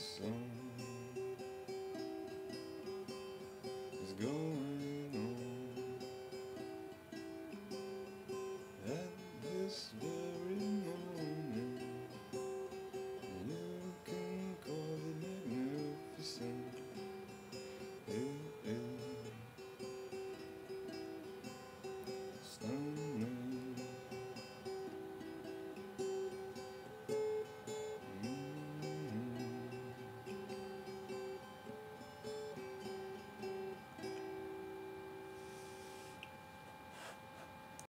song is going